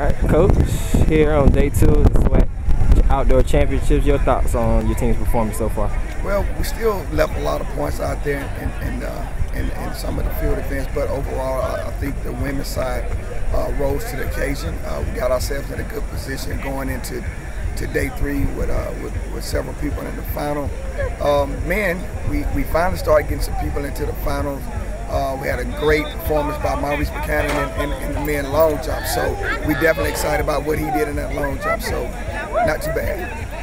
right, coach. Here on day two of the SWAC Outdoor Championships, your thoughts on your team's performance so far? Well, we still left a lot of points out there in, in, uh, some of the field events, but overall, I, I think the women's side uh, rose to the occasion. Uh, we got ourselves in a good position going into to day three with, uh, with, with several people in the final. Um, men, we, we finally started getting some people into the finals. Uh, we had a great performance by Maurice Buchanan in, in, in, the men long jump. So we're definitely excited about what he did in that long jump. So not too bad.